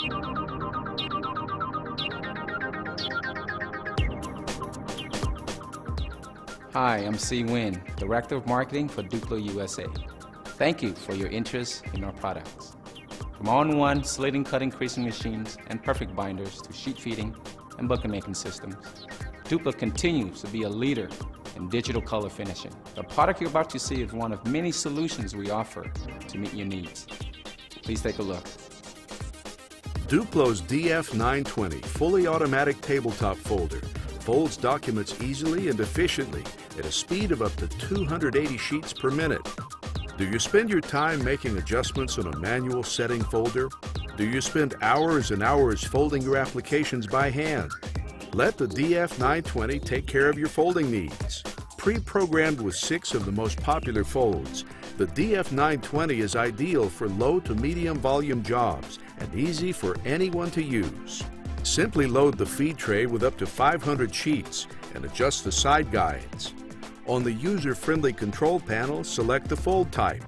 Hi, I'm C. Wynn, Director of Marketing for Duplo USA. Thank you for your interest in our products. From all-in-one slitting cutting creasing machines and perfect binders to sheet feeding and booklet making systems, Duplo continues to be a leader in digital color finishing. The product you're about to see is one of many solutions we offer to meet your needs. Please take a look. Duplo's DF920 fully automatic tabletop folder folds documents easily and efficiently at a speed of up to 280 sheets per minute. Do you spend your time making adjustments on a manual setting folder? Do you spend hours and hours folding your applications by hand? Let the DF920 take care of your folding needs. Pre-programmed with six of the most popular folds, the DF920 is ideal for low to medium volume jobs and easy for anyone to use. Simply load the feed tray with up to 500 sheets and adjust the side guides. On the user-friendly control panel, select the fold type.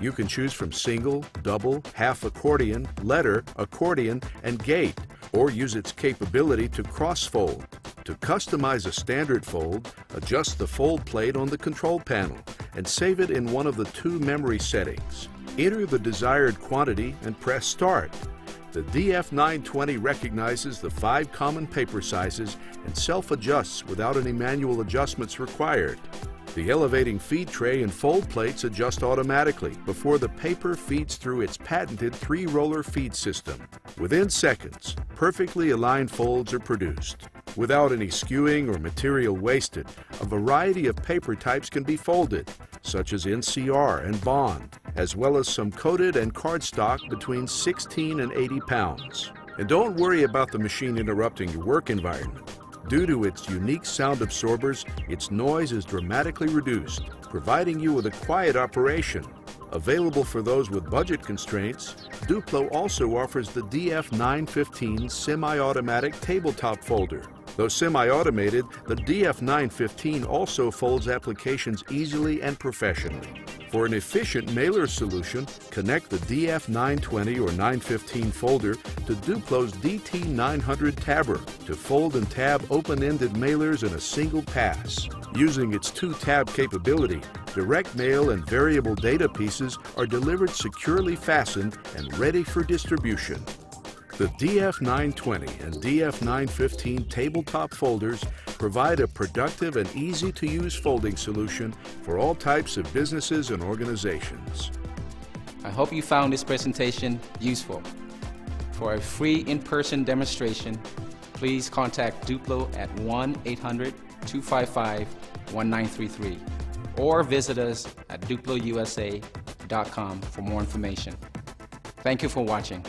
You can choose from single, double, half accordion, letter, accordion, and gate, or use its capability to cross-fold. To customize a standard fold, adjust the fold plate on the control panel and save it in one of the two memory settings. Enter the desired quantity and press Start. The DF920 recognizes the five common paper sizes and self-adjusts without any manual adjustments required. The elevating feed tray and fold plates adjust automatically before the paper feeds through its patented three-roller feed system. Within seconds, perfectly aligned folds are produced. Without any skewing or material wasted, a variety of paper types can be folded, such as NCR and Bond, as well as some coated and cardstock between 16 and 80 pounds. And don't worry about the machine interrupting your work environment. Due to its unique sound absorbers, its noise is dramatically reduced, providing you with a quiet operation. Available for those with budget constraints, Duplo also offers the DF915 semi-automatic tabletop folder. Though semi-automated, the DF915 also folds applications easily and professionally. For an efficient mailer solution, connect the DF920 or 915 folder to Duplo's DT900 tabber to fold and tab open-ended mailers in a single pass. Using its two-tab capability, direct mail and variable data pieces are delivered securely fastened and ready for distribution. The DF920 and DF915 tabletop folders provide a productive and easy to use folding solution for all types of businesses and organizations. I hope you found this presentation useful. For a free in-person demonstration, please contact Duplo at 1-800-255-1933 or visit us at duplousa.com for more information. Thank you for watching.